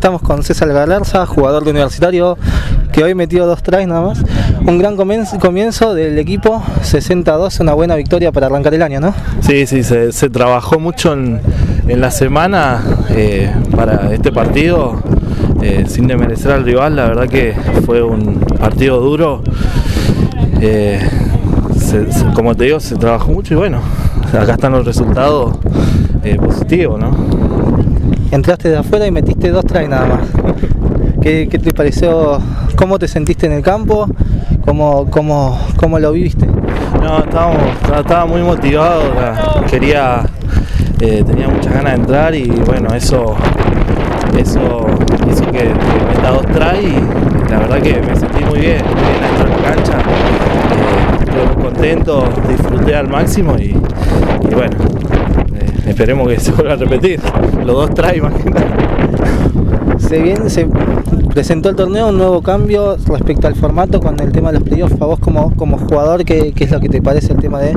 Estamos con César Galarza, jugador de universitario, que hoy metió dos tries nada más. Un gran comienzo del equipo, 62, una buena victoria para arrancar el año, ¿no? Sí, sí, se, trabajó mucho en, la semana eh, para este partido, eh, sin demerecer al rival, la verdad que fue un partido duro. Eh, como te digo, se trabajó mucho y bueno, acá están los resultados positivos, ¿no? Entraste de afuera y metiste dos tries nada más. ¿Qué, te pareció? ¿Cómo te sentiste en el campo? ¿Cómo, cómo, cómo lo viviste? No, estaba muy motivado, quería, eh, tenía muchas ganas de entrar y bueno, eso, eso hizo que, meta dos tries y la verdad que me sentí muy bien, muy bien dentro de la cancha. Eh, estuve muy contento, disfruté al máximo y bueno, esperemos que se vuelva a repetir. Los dos trae, imagínate. Se, viene, se presentó el torneo un nuevo cambio respecto al formato con el tema de los playoffs. A vos como, como jugador, ¿qué, es lo que te parece el tema de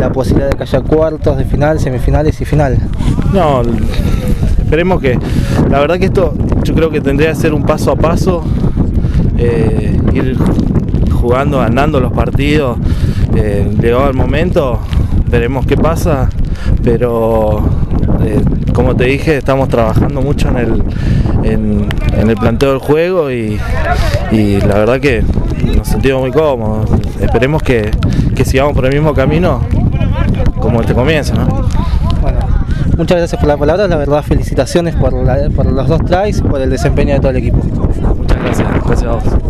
la posibilidad de que haya cuartos de final, semifinales y final? No, esperemos que, la verdad que esto yo creo que tendría que ser un paso a paso, eh, ir jugando, ganando los partidos, eh, llegado el momento, veremos qué pasa, pero eh, como te dije, estamos trabajando mucho en el, en, el planteo del juego y, la verdad que nos sentimos muy cómodos. Esperemos que, sigamos por el mismo camino como este comienzo. Bueno, muchas gracias por la palabra, la verdad felicitaciones por, por los dos tries, por el desempeño de todo el equipo. Muchas gracias, gracias a vos.